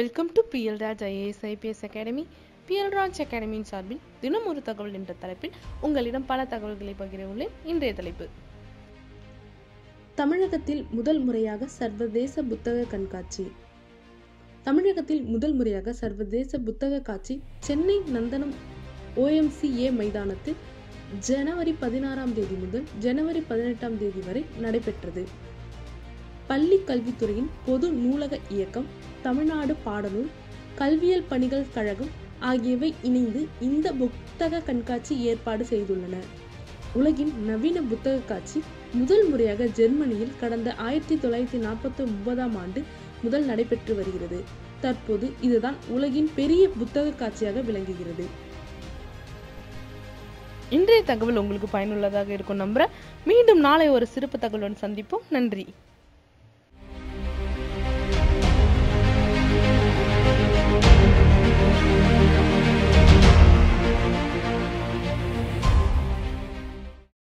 Welcome to BL Raj IAS IPS academy BL Raj அகாடமியின் சார்பில் தினம் ஒரு தகவல் என்ற தலைப்பில் உங்களிடம் பல தகவல்களை பகிர உள்ளேன் இன்றைய தலைப்பு. தமிழகத்தில் முதல் முறையாக சர்வதேச புத்தக கண்காட்சி. தமிழகத்தில் முதல் முறையாக சர்வதேச புத்தக காட்சி சென்னை நந்தனம் ஓஎம்சிஏ மைதானத்தில் ஜனவரி பதினாறாம் தேதி முதல் ஜனவரி பதினெட்டாம் தேதி வரை நடைபெற்றது. பள்ளி கல்வித்துறையின் பொது நூலக இயக்கம் தமிழ்நாடு பாடநூல் கல்வியல் பணிகள் கழகம் ஆகியவை இணைந்து இந்த புத்தக கண்காட்சி ஏற்பாடு செய்துள்ளன. உலகின் நவீன புத்தக காட்சி முதல் முறையாக ஜெர்மனியில் கடந்த ஆயிரத்தி தொள்ளாயிரத்தி நாற்பத்தி ஒன்பதாம் ஆண்டு முதல் நடைபெற்று வருகிறது. தற்போது இதுதான் உலகின் பெரிய புத்தக காட்சியாக விளங்குகிறது. இன்றைய தகவல் உங்களுக்கு பயனுள்ளதாக இருக்கும் நம்புறேன். மீண்டும் நாளை ஒரு சிறப்பு தகவலுடன் சந்திப்போம். நன்றி.